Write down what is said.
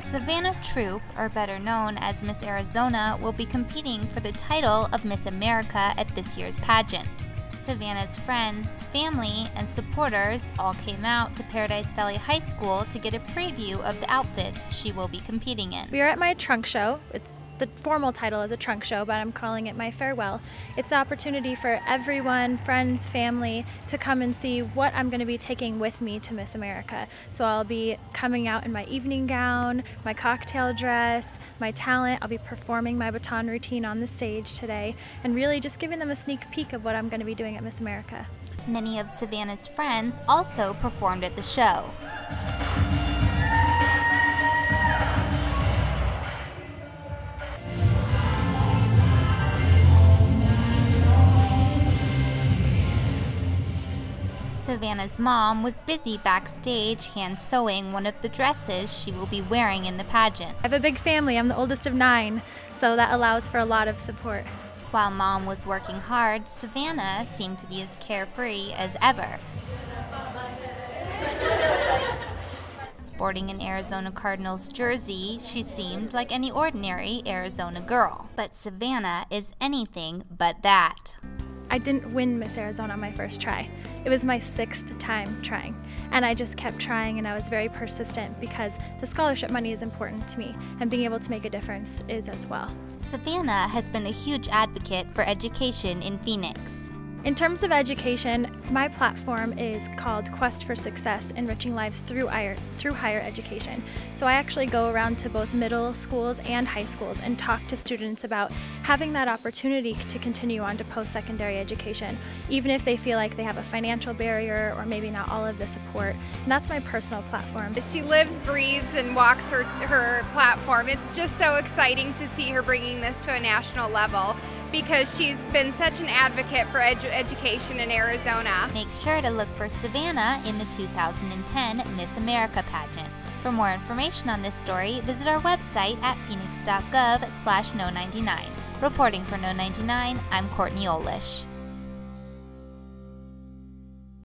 Savanna Troupe, or better known as Miss Arizona, will be competing for the title of Miss America at this year's pageant. Savanna's friends, family, and supporters all came out to Paradise Valley High School to get a preview of the outfits she will be competing in. We are at my trunk show. It's the formal title is a trunk show, but I'm calling it my farewell. It's an opportunity for everyone, friends, family, to come and see what I'm going to be taking with me to Miss America. So I'll be coming out in my evening gown, my cocktail dress, my talent. I'll be performing my baton routine on the stage today, and really just giving them a sneak peek of what I'm going to be doing at Miss America. Many of Savanna's friends also performed at the show. Savanna's mom was busy backstage hand sewing one of the dresses she will be wearing in the pageant. I have a big family. I'm the oldest of nine, so that allows for a lot of support. While mom was working hard, Savanna seemed to be as carefree as ever. Sporting an Arizona Cardinals jersey, she seemed like any ordinary Arizona girl. But Savanna is anything but that. I didn't win Miss Arizona my first try. It was my sixth time trying. And I just kept trying and I was very persistent because the scholarship money is important to me and being able to make a difference is as well. Savanna has been a huge advocate for education in Phoenix. In terms of education, my platform is called Quest for Success Enriching Lives Through Higher, through higher Education. So I actually go around to both middle schools and high schools and talk to students about having that opportunity to continue on to post secondary education, even if they feel like they have a financial barrier or maybe not all of the support. And that's my personal platform. She lives, breathes, and walks her, her platform. It's just so exciting to see her bringing this to a national level because she's been such an advocate for edu education in Arizona. Make sure to look for Savanna in the 2010 Miss America pageant. For more information on this story, visit our website at phoenix.gov slash know99. Reporting for Know99, I'm Courtney Olish.